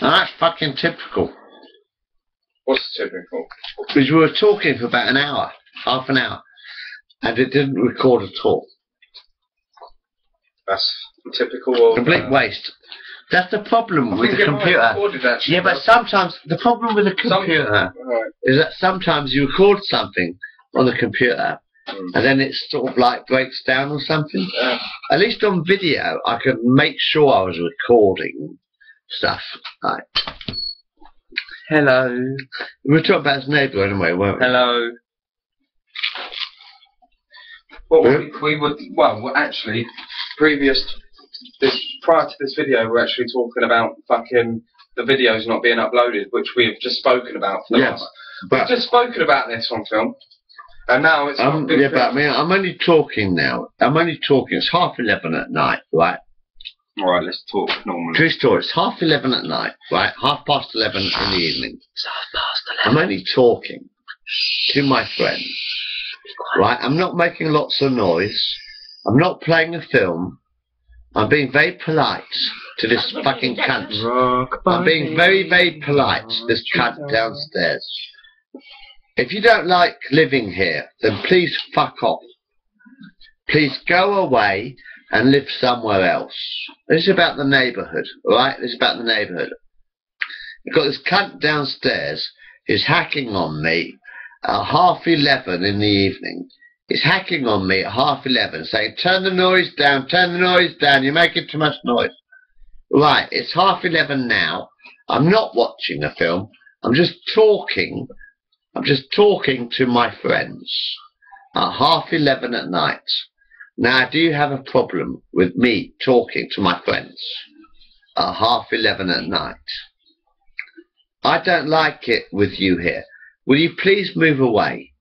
And that's fucking typical. What's typical? Because we were talking for about an hour, half an hour, and it didn't record at all. That's typical of. Complete uh, waste. That's the problem with the computer. recorded actually, Yeah, but sometimes the problem with the computer Right. is that sometimes you record something on the computer Mm. and then it sort of like breaks down or something. Yeah. At least on video, I could make sure I was recording stuff. Right. hello. We were talking about his neighbour anyway, weren't we? Hello. Well, we, we would. Well, well, actually, previous this prior to this video, we're actually talking about fucking the videos not being uploaded, which we have just spoken about. For the Yes, but- we've just spoken about this on film, and now it's. Um, yeah, but I mean, I'm only talking now. I'm only talking. It's half eleven at night, right? All right, let's talk normally. True story. It's half eleven at night, right? Half past eleven in the evening. Half past eleven. I'm only talking to my friends, right? I'm not making lots of noise. I'm not playing a film. I'm being very polite to this fucking cunt. I'm being very, very polite to this cunt downstairs. If you don't like living here, then please fuck off. Please go away and live somewhere else. This is about the neighbourhood, right? This is about the neighbourhood. You've got this cunt downstairs who's hacking on me at half eleven in the evening. He's hacking on me at half eleven, saying, turn the noise down, turn the noise down, you're making too much noise. Right, it's half eleven now. I'm not watching a film. I'm just talking. I'm just talking to my friends at half eleven at night. Now, do you have a problem with me talking to my friends at half eleven at night? I don't like it with you here. Will you please move away?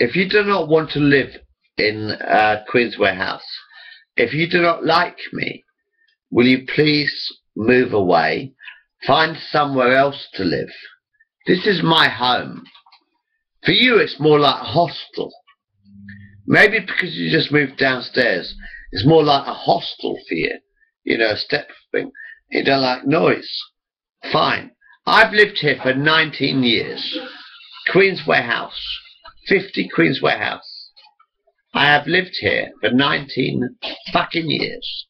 If you do not want to live in uh, Queensway House, if you do not like me, will you please move away? Find somewhere else to live. This is my home. For you, it's more like a hostel. Maybe because you just moved downstairs, it's more like a hostel for you. You know, a step thing. You don't like noise. Fine. I've lived here for 19 years. Queensway House. 50 Queensway House. I have lived here for 19 fucking years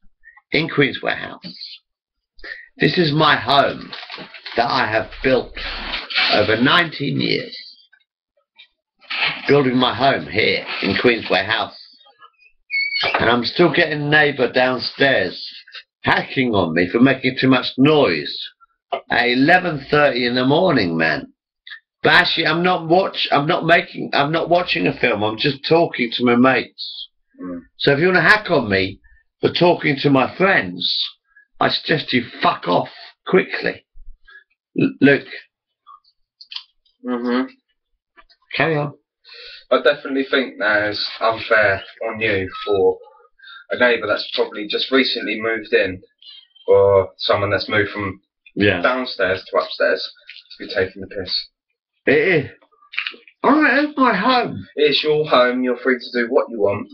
in Queensway House. This is my home that I have built over 19 years. Building my home here in Queensway House. And I'm still getting neighbour downstairs hacking on me for making too much noise at 11.30 in the morning, man. But actually, I'm not watch. I'm not making. I'm not watching a film. I'm just talking to my mates. Mm. So if you want to hack on me for talking to my friends, I suggest you fuck off quickly. L- Luke, hmm carry on. I definitely think that is unfair on you for a neighbour that's probably just recently moved in, or someone that's moved from Yeah. downstairs to upstairs to be taking the piss. It is. Alright, it's my home. It's your home. You're free to do what you want.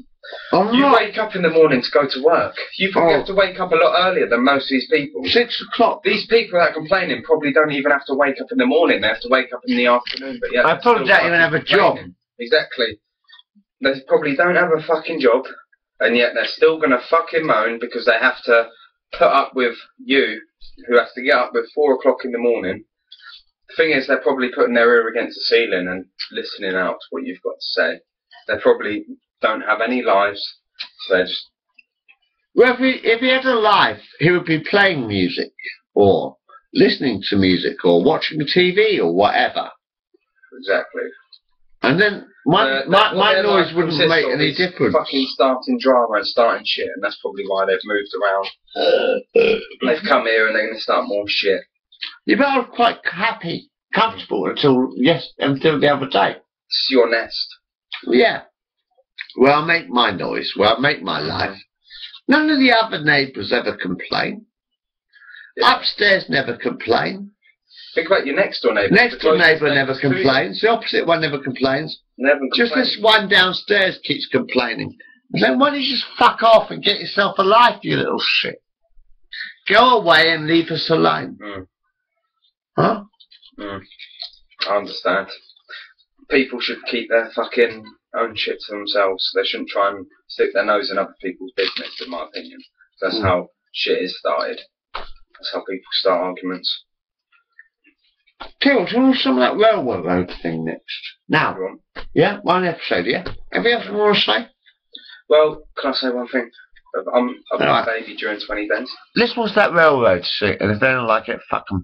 I'm You not. wake up in the morning to go to work. You probably Oh. have to wake up a lot earlier than most of these people. Six o'clock. These people that are complaining probably don't even have to wake up in the morning. They have to wake up in the afternoon. But yeah, I they're probably still don't even have a fucking job. Exactly. They probably don't have a fucking job, and yet they're still gonna fucking moan because they have to put up with you, who has to get up at four o'clock in the morning. The thing is, they're probably putting their ear against the ceiling and listening out to what you've got to say. They probably don't have any lives, so they're just Well, if he, if he had a life, he would be playing music or listening to music or watching TV or whatever. exactly. And then my Uh, my, my noise wouldn't make any difference. Fucking starting drama and starting shit, and that's probably why they've moved around. They've come here and they're going to start more shit. You I quite happy, comfortable until yes, until the other day. It's your nest. Yeah. Where I make my noise, where I make my life. None of the other neighbours ever complain. Yeah. Upstairs never complain. Think about your next door neighbour. Next door neighbour never complains. The opposite one never complains. Never Just this one downstairs keeps complaining. And then why don't you just fuck off and get yourself a life, you little shit? Go away and leave us alone. Mm. Huh? Mm. I understand. People should keep their fucking own shit to themselves. They shouldn't try and stick their nose in other people's business, in my opinion. That's Mm. how shit is started. That's how people start arguments. Till, do you want some of that railway road thing next? Now, Go yeah, one episode, yeah? Anything else you want to say? Well, can I say one thing? I'm, I've got Alright. a baby during 20 days. Let's watch that railroad shit, and if they don't like it, fuck 'em.